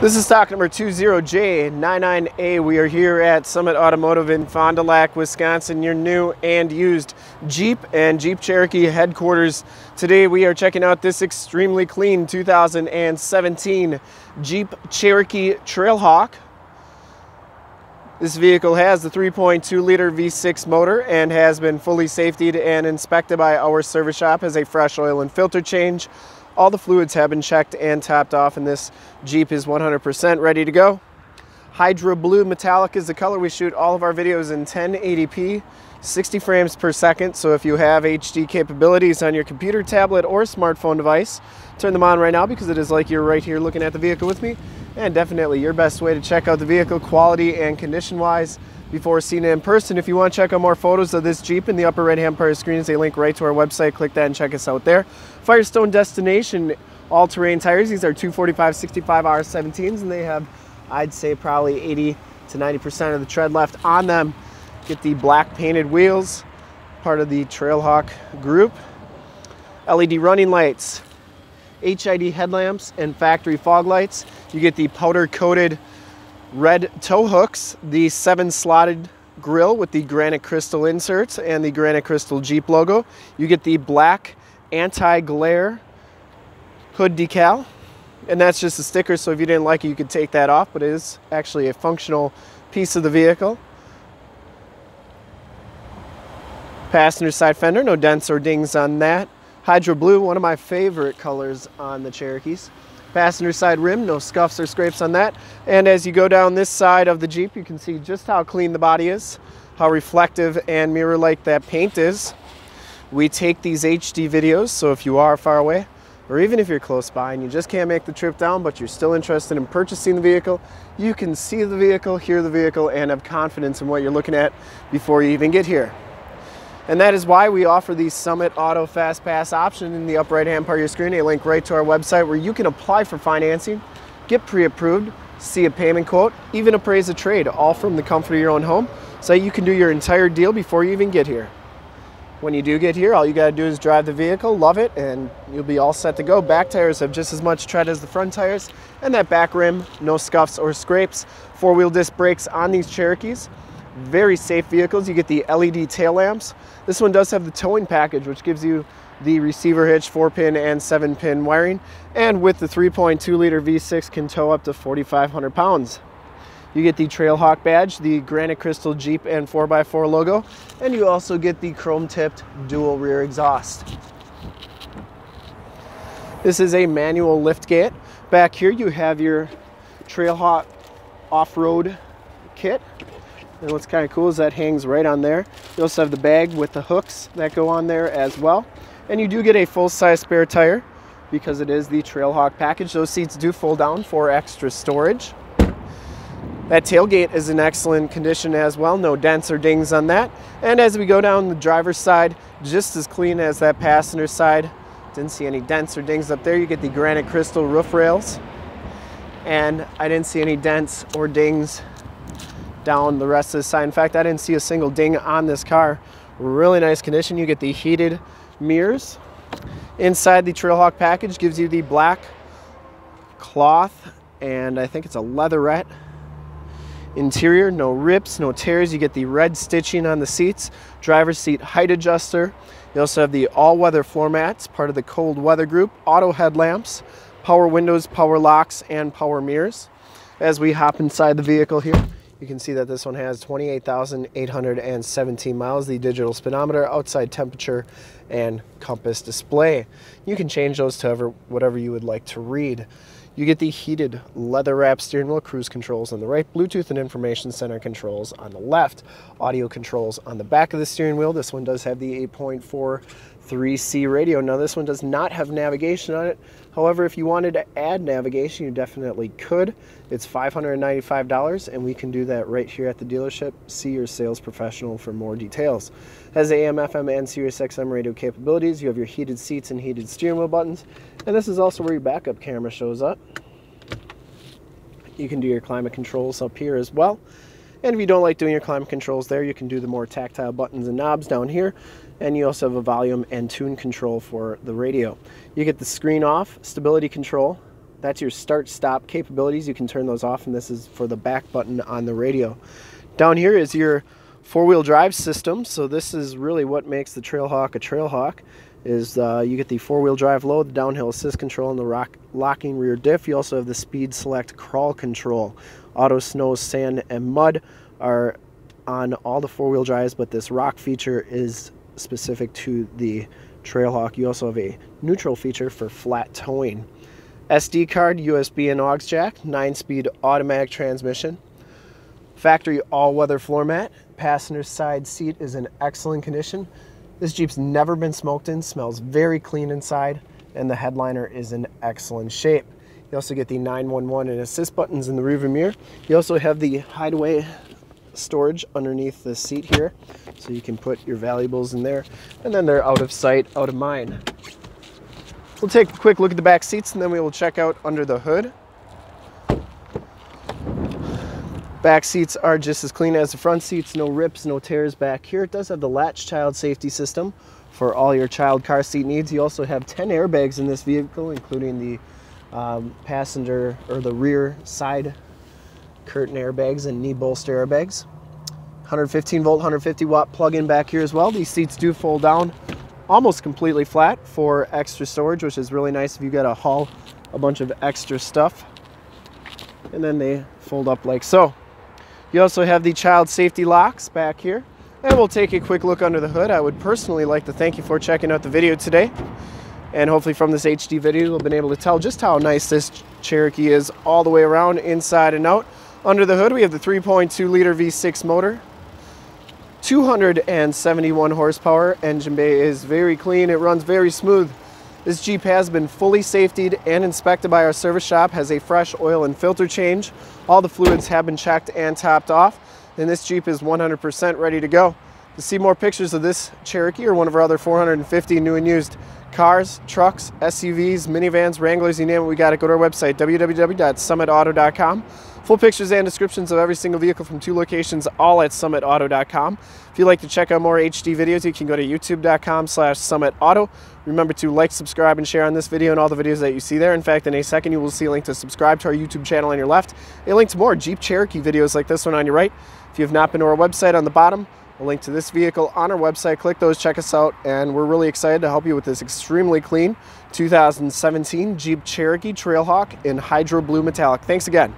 This is stock number 20J99A. We are here at Summit Automotive in Fond du Lac, Wisconsin, your new and used Jeep and Jeep Cherokee headquarters. Today we are checking out this extremely clean 2017 Jeep Cherokee Trailhawk. This vehicle has the 3.2 liter V6 motor and has been fully safetied and inspected by our service shop as a fresh oil and filter change. All the fluids have been checked and topped off and this Jeep is 100% ready to go. Hydro Blue Metallic is the color. We shoot all of our videos in 1080p, 60 frames per second. So if you have HD capabilities on your computer, tablet, or smartphone device, turn them on right now because it is like you're right here looking at the vehicle with me. And definitely your best way to check out the vehicle quality and condition wise before seeing it in person. If you want to check out more photos of this Jeep in the upper right hand part of the screen is a link right to our website. Click that and check us out there. Firestone Destination all-terrain tires. These are 245 65 R17s and they have, I'd say, probably 80 to 90% of the tread left on them. Get the black painted wheels, part of the Trailhawk group. LED running lights, HID headlamps, and factory fog lights. You get the powder coated red tow hooks, the seven slotted grill with the granite crystal inserts and the granite crystal Jeep logo. You get the black anti-glare hood decal and that's just a sticker so if you didn't like it you could take that off but it is actually a functional piece of the vehicle. Passenger side fender, no dents or dings on that. Hydro blue, one of my favorite colors on the Cherokees. Passenger side rim, no scuffs or scrapes on that. And as you go down this side of the Jeep, you can see just how clean the body is, how reflective and mirror-like that paint is. We take these HD videos, so if you are far away, or even if you're close by and you just can't make the trip down, but you're still interested in purchasing the vehicle, you can see the vehicle, hear the vehicle, and have confidence in what you're looking at before you even get here. And that is why we offer the Summit Auto Fast Pass option in the upper right hand part of your screen, a link right to our website where you can apply for financing, get pre-approved, see a payment quote, even appraise a trade, all from the comfort of your own home, so you can do your entire deal before you even get here. When you do get here, all you gotta do is drive the vehicle, love it, and you'll be all set to go. Back tires have just as much tread as the front tires, and that back rim, no scuffs or scrapes. Four-wheel disc brakes on these Cherokees. Very safe vehicles. You get the LED tail lamps. This one does have the towing package, which gives you the receiver hitch, four pin and seven pin wiring. And with the 3.2 liter V6 can tow up to 4,500 pounds. You get the Trailhawk badge, the granite crystal Jeep and 4x4 logo, and you also get the chrome tipped dual rear exhaust. This is a manual lift gate. Back here you have your Trailhawk off-road kit and what's kind of cool is that hangs right on there. You also have the bag with the hooks that go on there as well. And you do get a full-size spare tire because it is the Trailhawk package. Those seats do fold down for extra storage. That tailgate is in excellent condition as well, no dents or dings on that. And as we go down the driver's side, just as clean as that passenger side. Didn't see any dents or dings up there. You get the granite crystal roof rails. And I didn't see any dents or dings down the rest of the side. In fact, I didn't see a single ding on this car. Really nice condition. You get the heated mirrors. Inside the Trailhawk package gives you the black cloth and I think it's a leatherette interior. No rips, no tears. You get the red stitching on the seats. Driver's seat height adjuster. You also have the all-weather floor mats, part of the cold weather group. Auto headlamps, power windows, power locks, and power mirrors. As we hop inside the vehicle here, you can see that this one has 28,817 miles, the digital speedometer, outside temperature, and compass display. You can change those to whatever you would like to read. You get the heated leather wrap steering wheel, cruise controls on the right, Bluetooth and information center controls on the left, audio controls on the back of the steering wheel. This one does have the 8.4 3C radio. Now this one does not have navigation on it. However, if you wanted to add navigation, you definitely could. It's $595 and we can do that right here at the dealership. See your sales professional for more details. Has AM, FM, and Sirius XM radio capabilities. You have your heated seats and heated steering wheel buttons. And this is also where your backup camera shows up. You can do your climate controls up here as well. And if you don't like doing your climate controls there, you can do the more tactile buttons and knobs down here. And you also have a volume and tune control for the radio. You get the screen off, stability control, That's your start stop capabilities. You can turn those off and this is for the back button on the radio. Down here is your four-wheel drive system. So this is really what makes the Trailhawk a Trailhawk is uh, you get the four-wheel drive low, the downhill assist control, and the rock, locking rear diff. You also have the speed select crawl control. Auto snow, sand, and mud are on all the four-wheel drives, but this rock feature is specific to the Trailhawk. You also have a neutral feature for flat towing. SD card, USB and aux jack, 9-speed automatic transmission. Factory all-weather floor mat. Passenger side seat is in excellent condition. This Jeep's never been smoked in, smells very clean inside, and the headliner is in excellent shape. You also get the 911 and assist buttons in the rearview mirror. You also have the hideaway storage underneath the seat here, so you can put your valuables in there, and then they're out of sight, out of mind. We'll take a quick look at the back seats, and then we will check out under the hood. Back seats are just as clean as the front seats, no rips, no tears back here. It does have the latch child safety system for all your child car seat needs. You also have 10 airbags in this vehicle, including the um, passenger or the rear side curtain airbags and knee bolster airbags. 115 volt, 150 watt plug-in back here as well. These seats do fold down almost completely flat for extra storage, which is really nice if you got to haul a bunch of extra stuff. And then they fold up like so. You also have the child safety locks back here. And we'll take a quick look under the hood. I would personally like to thank you for checking out the video today. And hopefully from this HD video, you'll been able to tell just how nice this Cherokee is all the way around, inside and out. Under the hood, we have the 3.2 liter V6 motor. 271 horsepower. Engine bay is very clean. It runs very smooth. This Jeep has been fully safetied and inspected by our service shop, has a fresh oil and filter change. All the fluids have been checked and topped off, and this Jeep is 100% ready to go. To see more pictures of this Cherokee or one of our other 450 new and used cars, trucks, SUVs, minivans, Wranglers, you name it, we got it. Go to our website, www.summitauto.com. Full pictures and descriptions of every single vehicle from two locations, all at summitauto.com. If you'd like to check out more HD videos, you can go to youtube.com slash summitauto. Remember to like, subscribe, and share on this video and all the videos that you see there. In fact, in a second, you will see a link to subscribe to our YouTube channel on your left, a link to more Jeep Cherokee videos like this one on your right. If you have not been to our website on the bottom, a link to this vehicle on our website. Click those, check us out, and we're really excited to help you with this extremely clean 2017 Jeep Cherokee Trailhawk in Hydro Blue Metallic. Thanks again.